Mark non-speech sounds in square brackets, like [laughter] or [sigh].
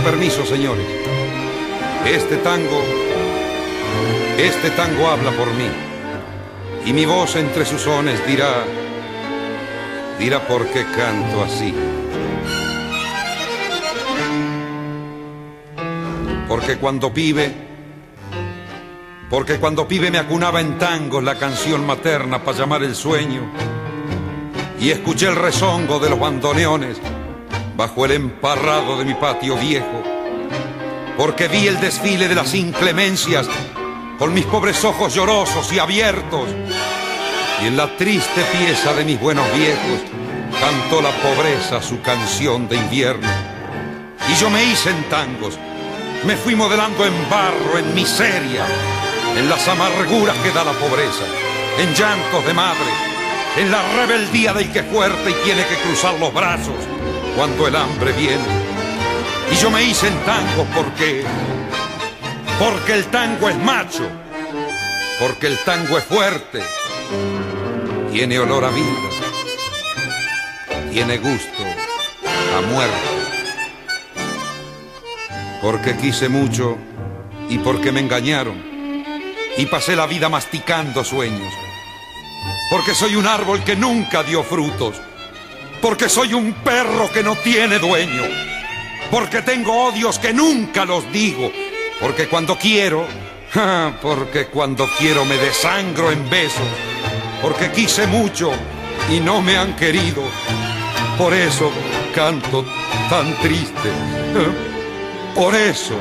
permiso, señores. Este tango, este tango habla por mí. Y mi voz entre sus sones dirá, dirá por qué canto así. Porque cuando pibe, porque cuando pibe me acunaba en tangos la canción materna para llamar el sueño y escuché el rezongo de los bandoneones bajo el emparrado de mi patio viejo, porque vi el desfile de las inclemencias con mis pobres ojos llorosos y abiertos, y en la triste pieza de mis buenos viejos cantó la pobreza su canción de invierno. Y yo me hice en tangos, me fui modelando en barro, en miseria, en las amarguras que da la pobreza, en llantos de madre, en la rebeldía del que es fuerte y tiene que cruzar los brazos cuando el hambre viene. Y yo me hice en tango porque, porque el tango es macho, porque el tango es fuerte, tiene olor a vida, tiene gusto a muerte. Porque quise mucho y porque me engañaron y pasé la vida masticando sueños. Porque soy un árbol que nunca dio frutos. Porque soy un perro que no tiene dueño. Porque tengo odios que nunca los digo. Porque cuando quiero, [laughs] porque cuando quiero me desangro en besos. Porque quise mucho y no me han querido. Por eso canto tan triste. [laughs] Por eso